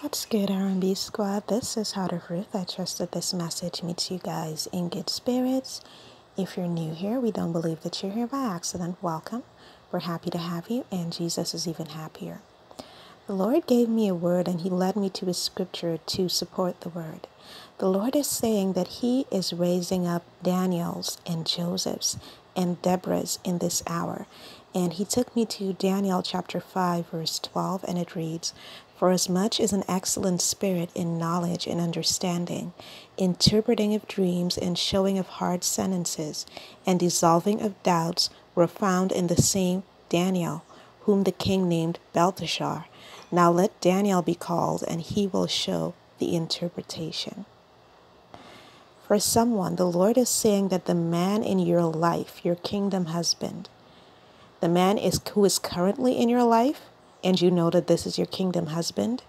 What's good, R&B squad? This is Heart of Ruth. I trust that this message meets you guys in good spirits. If you're new here, we don't believe that you're here by accident. Welcome. We're happy to have you, and Jesus is even happier. The Lord gave me a word, and He led me to a scripture to support the word. The Lord is saying that He is raising up Daniels and Josephs and Deborahs in this hour. And He took me to Daniel chapter 5, verse 12, and it reads, for as much as an excellent spirit in knowledge and understanding, interpreting of dreams and showing of hard sentences, and dissolving of doubts were found in the same Daniel, whom the king named Belteshazzar. Now let Daniel be called, and he will show the interpretation. For someone, the Lord is saying that the man in your life, your kingdom husband, the man is who is currently in your life, and you know that this is your kingdom husband,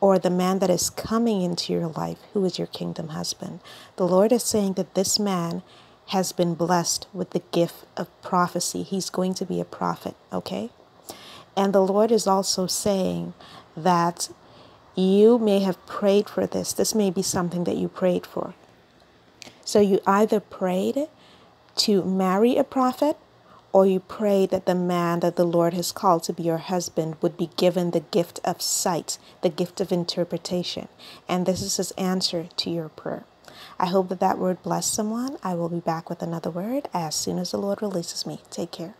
or the man that is coming into your life who is your kingdom husband. The Lord is saying that this man has been blessed with the gift of prophecy. He's going to be a prophet, okay? And the Lord is also saying that you may have prayed for this. This may be something that you prayed for. So you either prayed to marry a prophet or you pray that the man that the Lord has called to be your husband would be given the gift of sight, the gift of interpretation. And this is his answer to your prayer. I hope that that word blessed someone. I will be back with another word as soon as the Lord releases me. Take care.